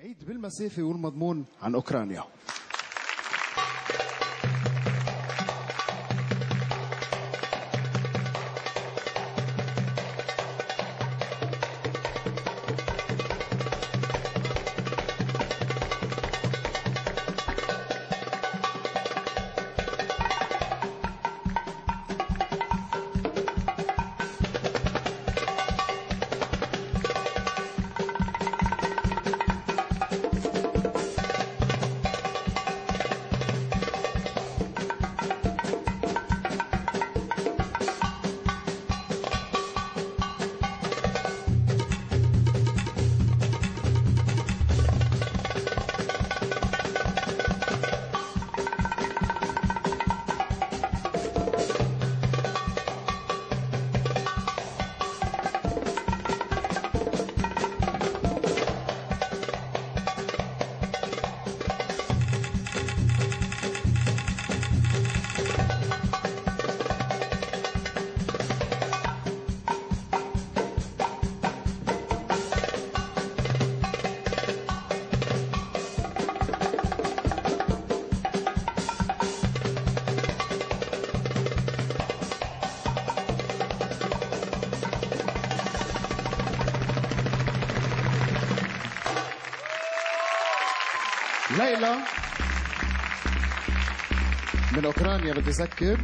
بعيد بالمسافة والمضمون عن أوكرانيا. ليلى من أوكرانيا بدي أذكر.